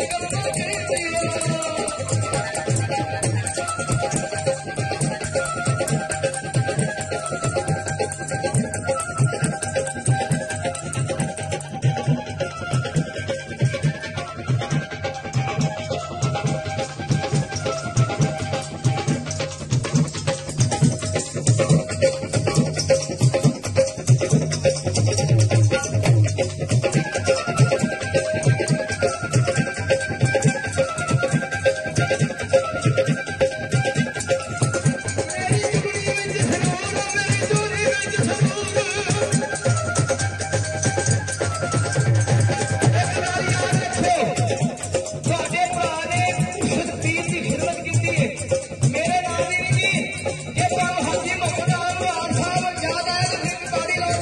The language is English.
Thank you. Maria.